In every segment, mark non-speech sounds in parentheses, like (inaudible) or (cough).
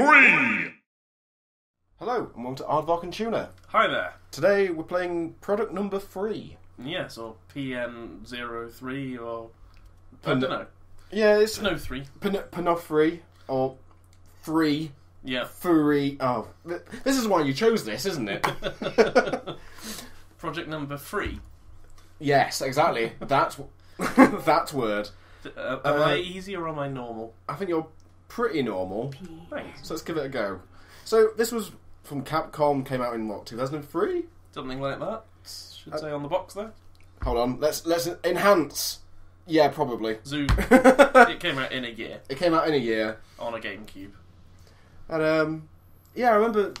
three. Hello, and welcome to Aardvark and Tuna. Hi there. Today we're playing product number three. Yes, or PN03 or. I don't know. Yeah, it's No 3. Pin- Pinot or three, Yeah. three. Oh, th- this is why you chose this, isn't it? (laughs) (laughs) Project number 3. yes, exactly. (laughs) That's that word. Uh, Uh, am I easy or am I normal? I think you're pretty normal. Thanks. So let's give it a go. So this was from Capcom. Came out in what 2003. Something like that. Should Uh, say on the box there. Hold on. Let's let's enhance. Yeah, probably. (laughs) Zoom. it it came out in a year It came out in a year. on a GameCube. And um, yeah, I remember.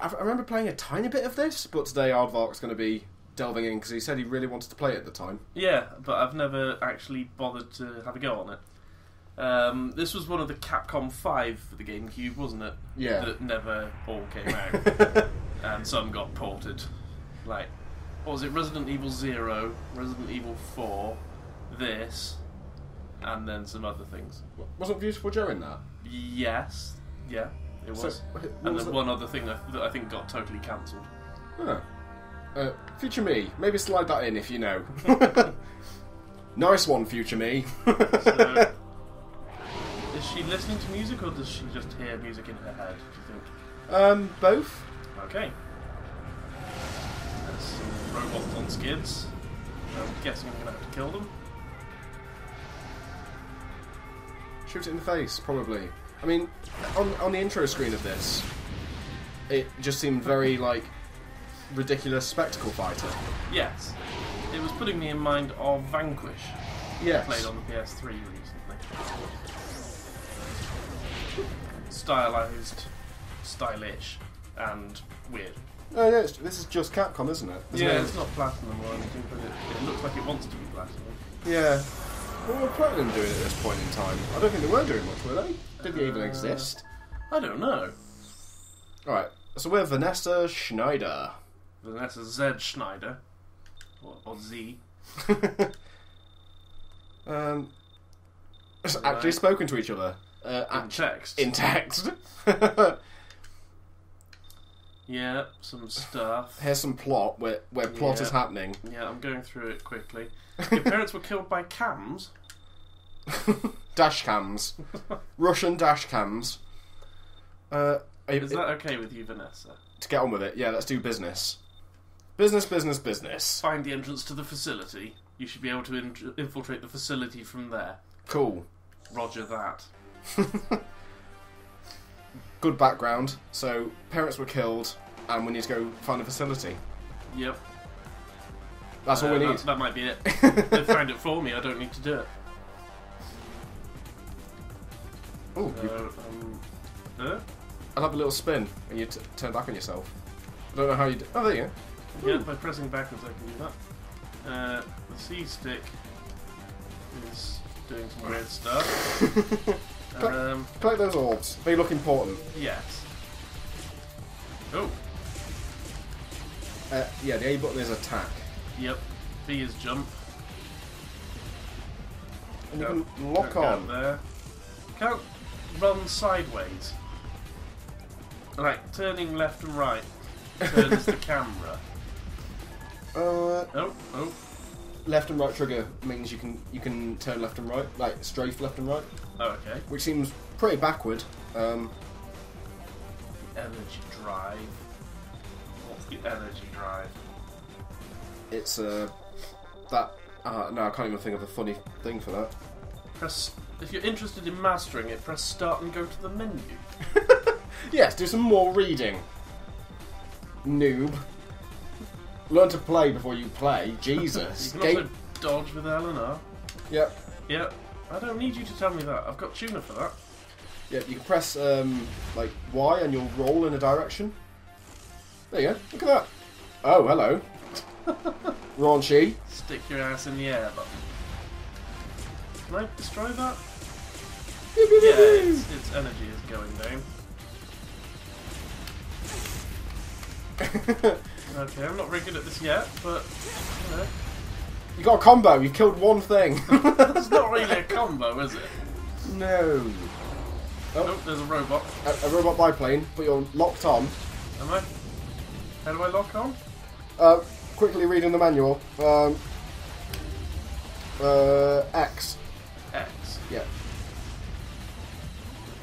I I remember playing a tiny bit of this, but today Aardvark's going to be delving in because he said he really wanted to play it at the time. Yeah, but I've never actually bothered to have a go on it. Um, this was one of the Capcom 5 for the GameCube, wasn't it? Yeah. That never all came (laughs) out. and some got ported. Like, what was it? Resident Evil 0, Resident Evil 4, this, and then some other things. Wasn't Beautiful Joe in that? Yes, yeah, it was. So, and was then the- one other thing that that I think got totally cancelled. Huh. Uh, future me, maybe slide that in if you know. (laughs) (laughs) nice one, future me. So, is she listening to music or does she just hear music in her head? Do you think? um, both. Okay. There's some robots on skids. I'm guessing I'm gonna have to kill them. Shoot it in the face, probably. I mean, on on the intro screen of this, it just seemed very like ridiculous spectacle fighter. Yes. It was putting me in mind of Vanquish, Yes. played on the PS3 recently. Stylized, stylish, and weird. Oh, yeah, it's, this is just Capcom, isn't it? Isn't yeah, it? it's not platinum or anything, but it, it looks like it wants to be platinum. Yeah. What were Platinum doing at this point in time? I don't think they were doing much, were they? Did they even Uh, exist? I don't know. Alright, so we're Vanessa Schneider. Vanessa Z Schneider, or, or Z. (laughs) um, Right. actually spoken to each other. Uh, In act- text. in text. (laughs) Yeah, some stuff. Here's some plot where, where plot Yeah. is happening. Yeah, I'm going through it quickly. (laughs) Your parents were killed by cams. (laughs) dash cams. Russian dash cams. Uh, Is that okay with you, Vanessa? to get on with it, yeah, let's do business. Business, business, business. Find the entrance to the facility. You should be able to in- infiltrate the facility from there. Cool. Roger that. (laughs) Good background. So, parents were killed, and we need to go find a facility. Yep. That's all Uh, we need. That, that might be it. (laughs) they found it for me. I don't need to do it. Oh. So, um, uh, I'll have a little spin, and you t- turn back on yourself. I don't know how you do. Oh, there you go. yeah, by pressing backwards, I can do that. Uh, the C stick is doing some weird stuff. (laughs) Um, Collect those orbs. They look important. yes. Oh, Uh, yeah, the A button is attack. yep. B is jump. And you Can't- lock on. there. Can't run sideways. Like turning left and right turns the (laughs) camera. Uh, Oh, oh, left and right trigger means you can you can turn left and right, like strafe left and right, oh, okay. which seems pretty backward. Um, Energy drive. What's the energy drive? it's uh, that. Uh, no, I can't even think of a funny thing for that. Press. If you're interested in mastering it, press start and go to the menu. (laughs) Yes, do some more reading. Noob. Learn to play before you play. (laughs) Jesus. You can Game- also dodge with L and R. Yep. Yep. I don't need you to tell me that. I've got Tuna for that. Yep. You can press um, like Y and you'll roll in a direction. There you go. Look at that. Oh, hello. (laughs) Raunchy. Stick your ass in the air button. Can I destroy that? Yeah, its, its energy is going down. (laughs) Okay, I'm not very good at this yet, but you know, You got a combo. You killed one thing. (laughs) it's not really a combo, is it? no. Oh. Oh, there's a robot. A, a robot biplane, but you're locked on. Am I? How do I lock on? Uh, quickly reading the manual. Um, uh, X. X. Yeah.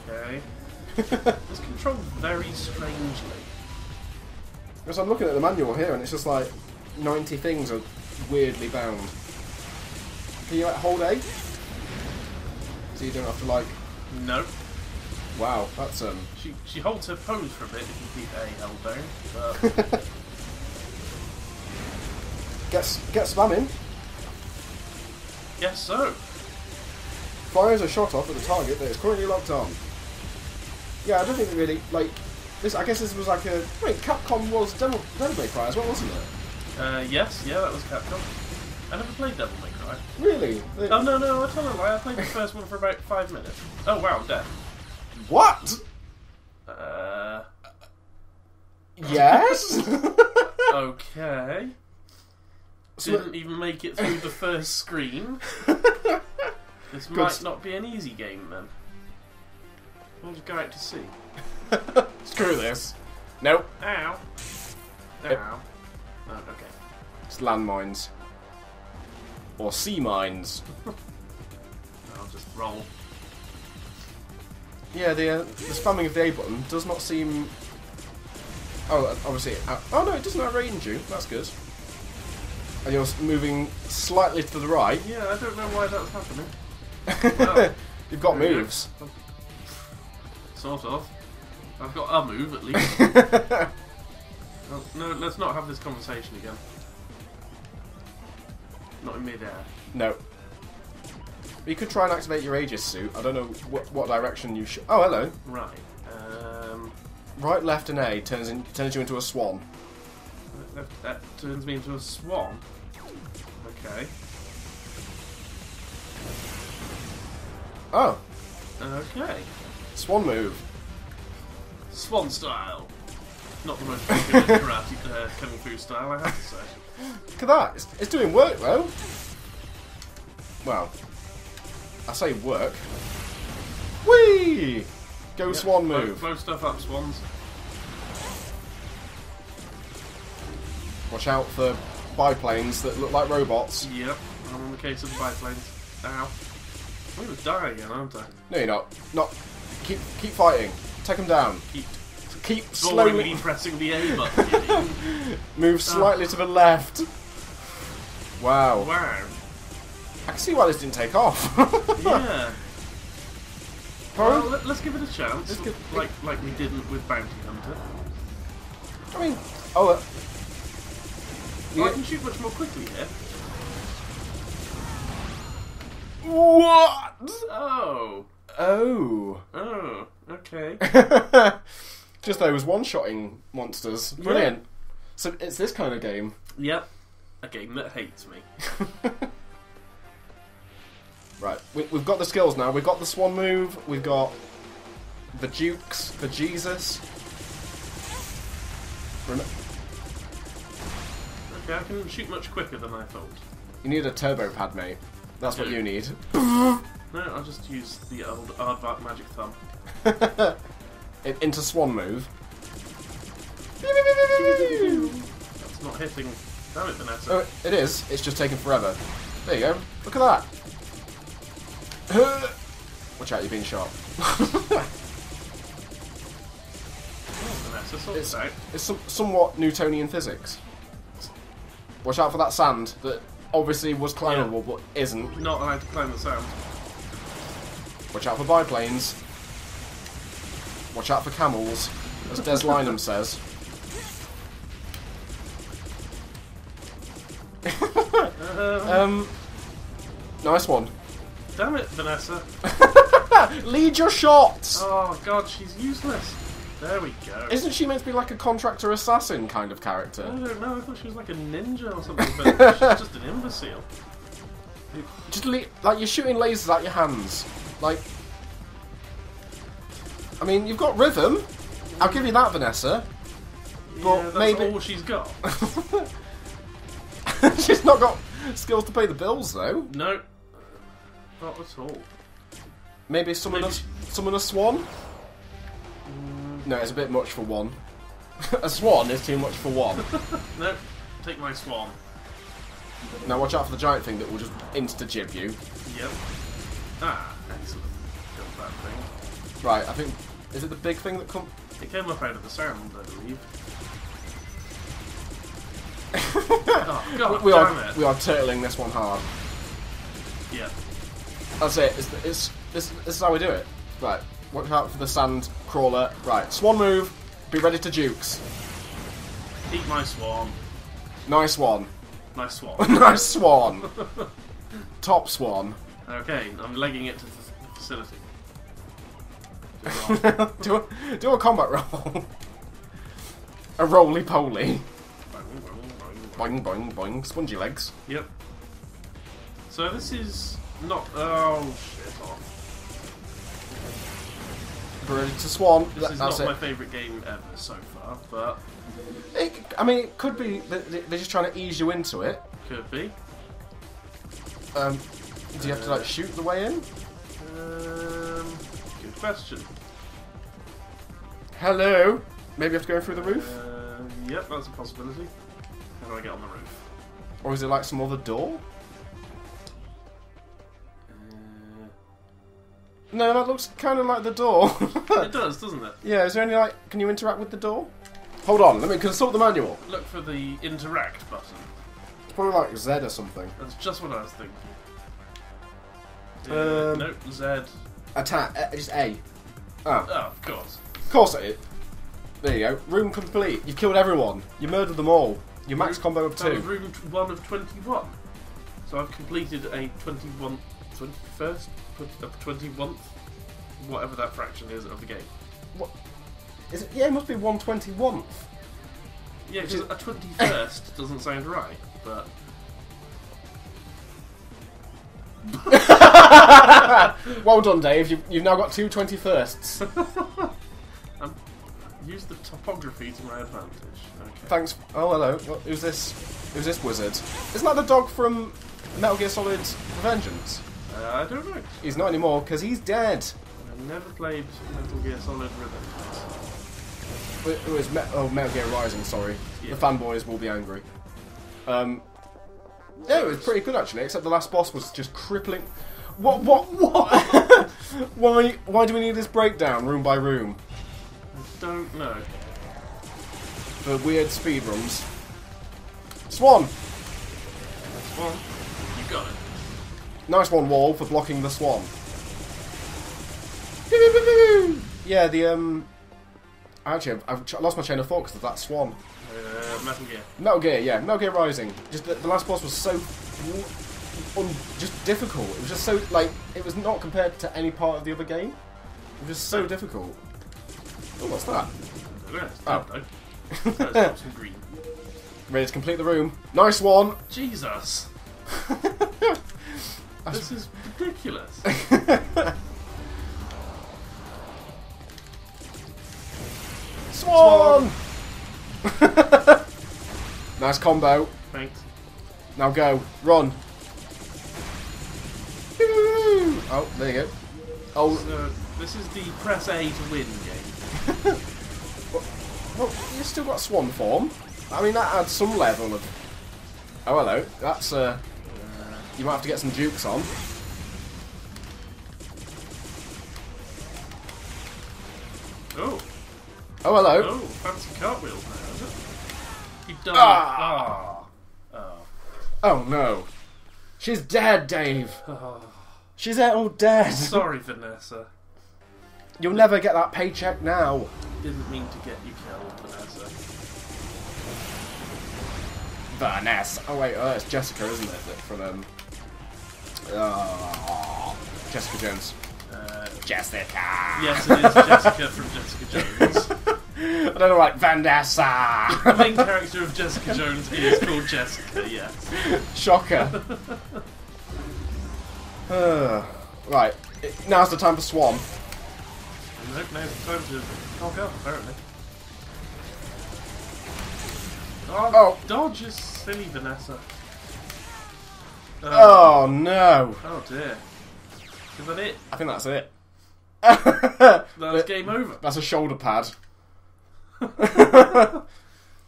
Okay. (laughs) It's controlled very strangely. Because I'm looking at the manual here, and it's just like 90 things are weirdly bound. Can you like hold A? So you don't have to like. No. Wow, that's um. She she holds her pose for a bit if you keep A held down. But (laughs) Get get spamming. guess so. Fires a shot off at the target that is currently locked on. Yeah, I don't think they really like. This, I guess this was like a. Wait, Capcom was Devil, Devil May Cry as well, wasn't it? Uh, yes, yeah, that was Capcom. I never played Devil May Cry. Really? They- Oh no no, I tell a lie. I played the first one for about five minutes. Oh wow, I'm dead. What? Uh, Yes. (laughs) (laughs) okay. So- Didn't even make it through the first screen. (laughs) This Good might not be an easy game then. We'll just go out to sea. Screw this. Nope. Ow. Ow. Oh, okay. It's landmines. Or sea mines. (laughs) I'll just roll. Yeah, the, uh, the spamming of the A button does not seem. Oh, obviously. Uh, oh no, it doesn't outrange you. That's good. And you're moving slightly to the right. Yeah, I don't know why that's happening. (laughs) Well, You've got there we go. moves. Sort of. I've got a move at least. (laughs) Oh, no, let's not have this conversation again. Not in midair. no. You could try and activate your Aegis suit. I don't know what, what direction you should. Oh, hello. Right. Um, Right, left, and A turns in, turns you into a swan. that, that turns me into a swan. Okay. Oh, Okay. swan move. Swan style. Not the most popular karate uh, kung fu style, I have to say. Look at that. It's, it's doing work, though. Well, I say work. Whee! Go Yep, swan blow- move. Blow stuff up, swans. Watch out for biplanes that look like robots. Yep. I'm on the case of the biplanes. Ow. I'm gonna die again, aren't I? No, you're not. Not. Keep keep fighting. Take them down. Keep Keep slowly. pressing the A button. (laughs) Move slightly to the left. Wow. wow. I can see why this didn't take off. (laughs) Yeah. (laughs) Well, Probably- let, us give it a chance. Let's give- like like we didn't with Bounty Hunter. I mean, oh. Uh, Well, I can shoot much more quickly here. What? Oh. Oh. Oh. Okay. Just though, was one-shotting monsters. Brilliant. So it's this kind of game. yep. A game that hates me. (laughs) Right, we, we've got the skills now. We've got the swan move. We've got the jukes, the Jesus. Okay, I can shoot much quicker than I thought. You need a turbo pad, mate. That's what you need. No, I'll just use the old aardvark magic thumb. (laughs) In- Into swan move. That's not hitting. Damn it, Vanessa. Oh, it is. It's just taking forever. There you go. Look at that. Watch out, you're being shot. Oh, it's, it's some, somewhat Newtonian physics. Watch out for that sand that obviously was climbable but isn't. Not allowed to climb the sand. Watch out for biplanes. Watch out for camels, as Des Lynam says. Um, nice one. damn it, Vanessa. (laughs) Lead your shots! Oh god, she's useless. There we go. Isn't she meant to be like a contractor assassin kind of character? I don't know, I thought she was like a ninja or something, but she's (laughs) just an imbecile. Just le- like you're shooting lasers out your hands. Like, I mean, you've got rhythm. I'll give you that, Vanessa. But yeah, that's maybe- all she's got. (laughs) She's not got skills to pay the bills, though. No. Not at all. Maybe summon a, Maybe- summon a swan. No, it's a bit much for one. (laughs) a swan is too much for one. (laughs) Nope. Take my swan. now watch out for the giant thing that will just instagib you. Yep. Ah, excellent. Got that thing. Right, I think is it the big thing that come? It came up out of the sound, I believe. (laughs) oh, God we damn are it. we are turtling this one hard. Yeah. That's it. It's, it's this this is how we do it. Right, watch out for the sand crawler. Right, swan move. Be ready to jukes. Eat my swan. Nice one. Nice swan. (laughs) nice swan. (laughs) Top swan. okay, I'm legging it to the facility. (laughs) Do a do a combat roll. a roly poly. Boing, boing, boing. Spongy legs. Yep. So this is not. Oh shit off. Ready to swan. This That- is that's not it. my favourite game ever so far, but It- I mean, it could be they're just trying to ease you into it. could be. Um, do you have to like shoot the way in? Good question. Hello. Maybe I have to go through the roof, Uh, yep, that's a possibility. How do I get on the roof? or is it like some other door? Uh, No, that looks kind of like the door. it (laughs) does, doesn't it? yeah. Is there any like? Can you interact with the door? Hold on. Let me consult the manual. Look for the interact button. It's probably like Z or something. That's just what I was thinking. Um, Uh, nope, Z. Attack. Uh, just A. Oh, Oh, of course. of course it is. There you go. Room complete. You've killed everyone. You murdered them all. Your max Room- combo of That was two. room t- one of 21. So I've completed a 21, 21st, tw- of 21th, whatever that fraction is of the game. Is it? Yeah, it must be one twenty one. Yeah, Which because a 21st doesn't sound right, but (laughs) Well done, Dave. You've, you've now got two 21sts. (laughs) use the topography to my advantage. Okay. Thanks. Oh, hello. What, who's this? Who's this wizard? Isn't that the dog from Metal Gear Solid Vengeance? Uh, I don't know. He's not anymore because he's dead. I've never played Metal Gear Solid. It it was Me- oh, Metal Gear Rising. Sorry, Yeah. the fanboys will be angry. Um, yeah, it was pretty good actually. Except the last boss was just crippling. What? What? What? (laughs) why? Why do we need this breakdown room by room I don't know. for weird speed runs? Swan, one. You got it. nice one, Wall, for blocking the swan. Yeah, the um. Actually, I've, I've lost my chain of thought because of that swan. Uh, Metal Gear. Metal Gear, yeah, Metal Gear Rising. Just the, the last boss was so un, just difficult. It was just so like it was not compared to any part of the other game. It was just so difficult. Oh, what's that? I don't know. Oh. Oh. Some green. (laughs) Ready to complete the room. Nice one. Jesus! (laughs) this is ridiculous. (laughs) Swan. Nice combo. Thanks. Now go. Run. Oh, there you go. Oh, So, this is the press A to win game. (laughs) Well, you still got swan form. I mean, that adds some level of. Oh, hello. That's uh. You might have to get some jukes on. Oh, Oh, hello. oh, fancy cartwheels done Ah. it. Oh. Oh no. She's dead, Dave. Oh. She's all dead. Sorry, Vanessa. You'll never get that paycheck now. Didn't mean to get you killed, Vanessa. Vanessa. Oh wait, oh, it's Jessica, isn't it? From um. Oh, Jessica Jones. Uh, Jessica. yes, it is Jessica from Jessica (laughs) Jones. I don't know, like Vanessa. The main character of Jessica Jones is called Jessica, yes. Shocker. Uh, right, it- now's the time for Swan. Nope, now's the time to cock up, apparently. Oh, Oh. dodge is silly, Vanessa. Oh no! Oh dear. Is that it? I think that's it. (laughs) That was game over. That's a shoulder pad. (laughs)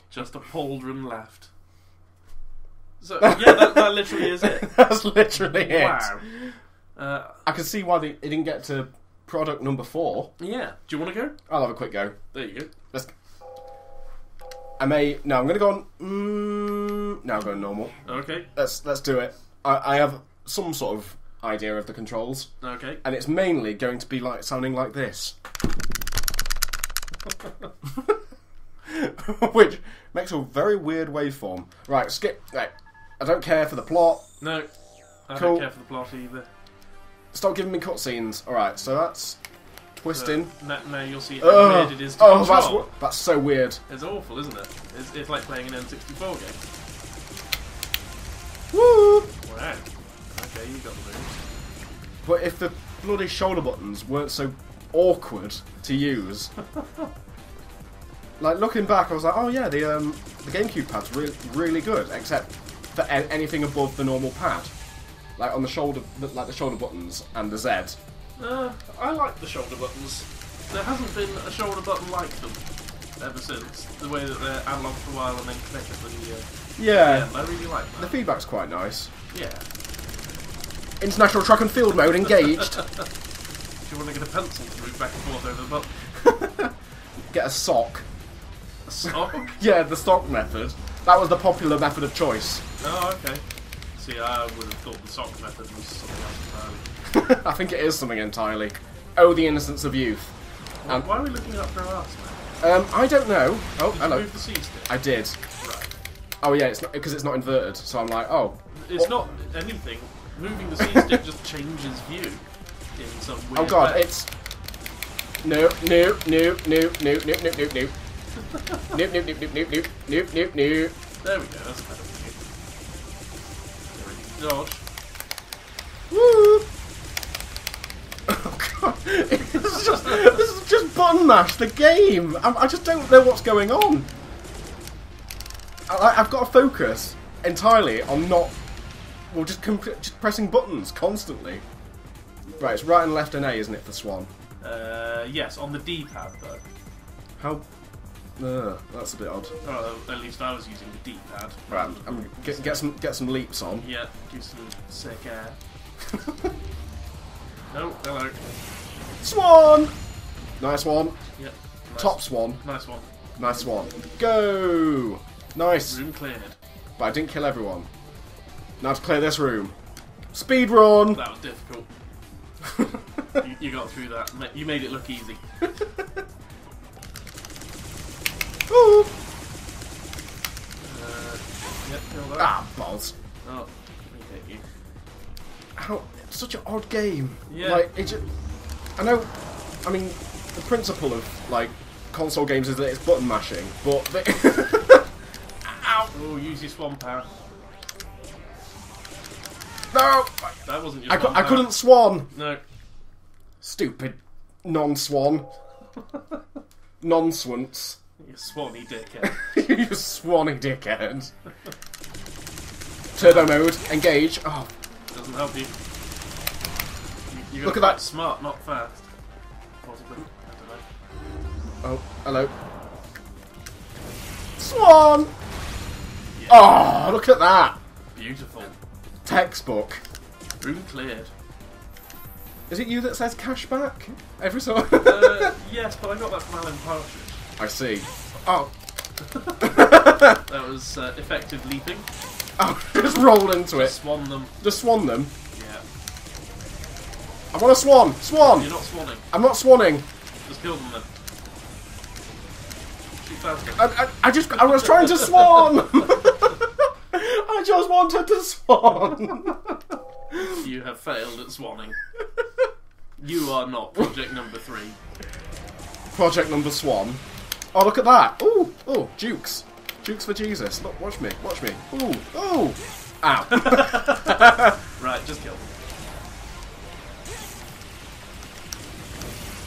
Just a pauldron left. So (laughs) yeah, that, that literally is it. (laughs) That's literally it. Wow. Uh, I can see why they, it didn't get to product number four. yeah. Do you want to go? I'll have a quick go. There you go. Let's. I may. No, I'm going to go on. Mm, no, I'm going normal. Okay. Let's let's do it. I, I have some sort of idea of the controls, Okay. and it's mainly going to be like sounding like this, (laughs) which makes a very weird waveform. Right, skip. Right, I don't care for the plot. No. I Cool. don't care for the plot either. Stop giving me cutscenes. All right, so that's twisting. So, now, now you'll see how Ugh. weird it is to oh, that's control. w- that's so weird. It's awful, isn't it? It's, it's like playing an N64 game. Woo! Wow. Okay, you got the moves. But if the bloody shoulder buttons weren't so awkward to use, (laughs) like looking back, I was like, oh yeah, the um, the GameCube pad's really really good, except for anything above the normal pad, like on the shoulder, like the shoulder buttons and the Z. Uh, I like the shoulder buttons. There hasn't been a shoulder button like them ever since. The way that they're analog for a while and then click at the uh, Yeah, end. I really like the feedback's quite nice. Yeah. International track and field mode engaged. (laughs) If you want to get a pencil to move back and forth over the button. (laughs) Get a sock. A sock? (laughs) Yeah, the sock method. That was the popular method of choice. oh, okay. See, I would have thought the sock method was something else entirely. (laughs) I think it is something entirely. Oh, the innocence of youth. Why- Um, Why are we looking up for us now? Um, I don't know. Oh, Did hello. you move the C stick? I did. Right. Oh yeah, it's not because it's not inverted. So I'm like, oh, It's Oh. not anything. Moving the C stick just changes view in some weird oh god, way. it's no, no, no, no, no, no, no, no, no. Nope, nope, nope, nope, nope, nope, nope, nope, nope. There we go, that's a better view. Dodge. Woo! (laughs) Oh god, (laughs) this is just this is just button mash the game. I, I just don't know what's going on. I, I've got to focus entirely on not, well, just com- just pressing buttons constantly. Right, it's right and left and A, isn't it, for Swan? Uh, yes, on the D-pad though. How? Uh, that's a bit odd. At least I was using the D-pad. Right, um, get, get some get some leaps on. Yeah, do some sick air. (laughs) no, hello. Swan! Nice one. Yep. Nice, Top Swan. Nice one. Nice one. Go! Nice. Room cleared. But I didn't kill everyone. Now to clear this room. Speed run! That was difficult. (laughs) you, you got through that. You made it look easy. (laughs) Ooh. Uh, yep. Ah, balls. Oh, you. How? It's such an odd game. Yeah. Like, it just, I know, I mean, the principle of, like, console games is that it's button mashing, but they... (laughs) Ow! Oh, use your swan power. No! That wasn't your I, I couldn't swan! No. Stupid non-swan. (laughs) Non-swunts. You swanny dickhead. (laughs) you swanny dickhead. Turbo mode, engage. Oh, Doesn't help you. you you Look at that. Smart, not fast. Possibly. I don't know. oh, hello. Swan! Yeah. Oh, look at that! Beautiful. Textbook. Room cleared. Is it you that says cashback? Every so Uh, (laughs) yes, but I got that from Alan Partridge. I see. Oh. (laughs) That was uh, effective leaping. oh, (laughs) just roll into it. Swan them. Just swan them. Yeah. I want a swan! Swan! You're not swanning. I'm not swanning. Just kill them then. I, I, I just, I was trying to swan! (laughs) I just wanted to swan! You have failed at swanning. You are not project number three. Project number swan. Oh, look at that! Ooh, oh, Jukes. Jukes for Jesus. Look, watch me, watch me. Ooh, ooh! Ow. (laughs) Right, just kill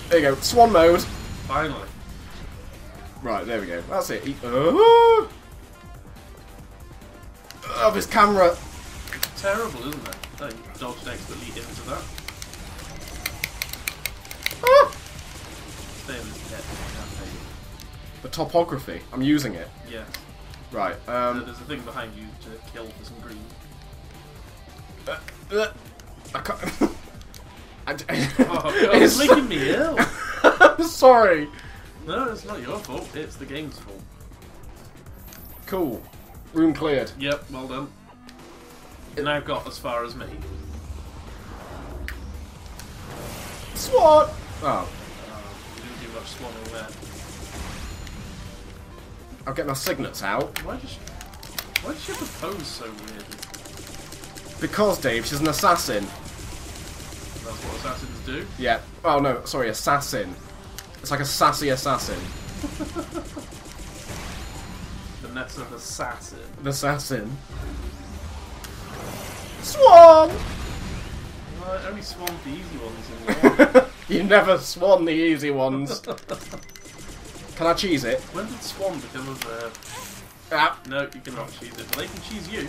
there you go, swan mode. Finally. Right, there we go. That's it. E- oh, oh, this camera. Terrible, isn't it? You dodged expertly into that. Ah! Stay pit. The topography. I'm using it. Yeah. Right. So Um, there's a thing behind you to kill for some green. uh, I can't. (laughs) I d- Oh, (laughs) it's making me ill. (laughs) I'm sorry. No, it's not your fault. It's the game's fault. Cool. Room cleared. Yep, well done. Now I've got as far as me. SWAT! Oh, Uh, didn't do much swanning there. I'll get my cygnets out. Why does she, why does she have to pose so weirdly? Because, Dave, she's an assassin. That's what assassins do. Yeah. Oh, no, sorry, assassin. It's like a sassy assassin. (laughs) The Assassin. The assassin. Swan! Well, I only swan the easy ones in (laughs) the you never swan the easy ones. (laughs) Can I cheese it? When did Swan become a verb? Ah, No, you cannot cheese it, but they can cheese you.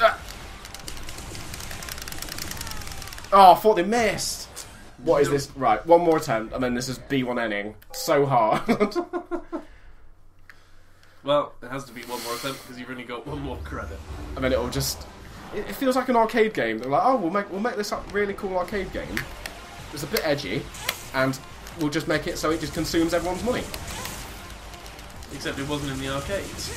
ah. Oh, I thought they missed. What is this? Right, one more attempt, and then this is B1Ning. So hard. (laughs) Well, it has to be one more attempt because you've only got one more credit. and then it'll just. It, it feels like an arcade game. They're like, oh, we'll make we'll make this a really cool arcade game. It's a bit edgy, and we'll just make it so it just consumes everyone's money. Except it wasn't in the arcades.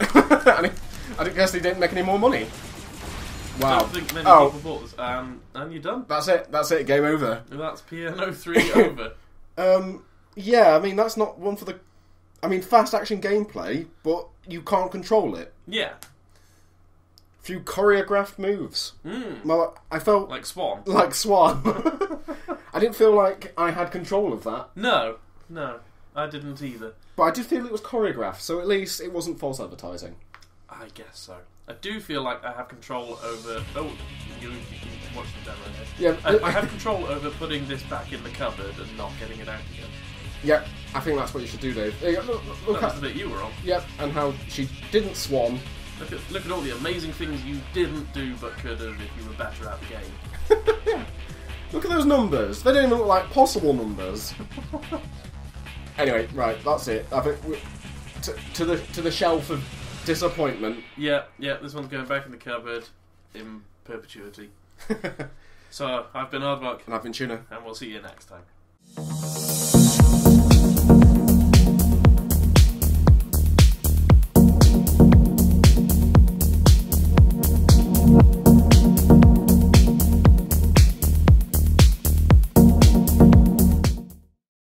I, mean, I guess they didn't make any more money. I Wow. don't think many Oh, people bought this. Um, and you're done. that's it. That's it. Game over. That's Piano (laughs) 3 over. Um, yeah, I mean that's not one for the. I mean, fast action gameplay, but you can't control it. Yeah. Few choreographed moves. Mm. Well, I felt Like Swan. like Swan. (laughs) I didn't feel like I had control of that, No, no, I didn't either. but I did feel it was choreographed, so at least it wasn't false advertising. I guess so. I do feel like I have control over. Oh, you, you can watch the demo here. Yeah, I, I have (laughs) control over putting this back in the cupboard and not getting it out again. yeah. I think that's what you should do, Dave. There you go. Look, look, look That was at, the bit you were on. yep, and how she didn't swan. Look at look at all the amazing things you didn't do but could have if you were better at the game. (laughs) Look at those numbers. They don't even look like possible numbers. (laughs) anyway, right, that's it. I think we, to, to the to the shelf of disappointment. Yeah, yeah. This one's going back in the cupboard in perpetuity. (laughs) So I've been Aardvark, And I've been Tuna. and we'll see you next time.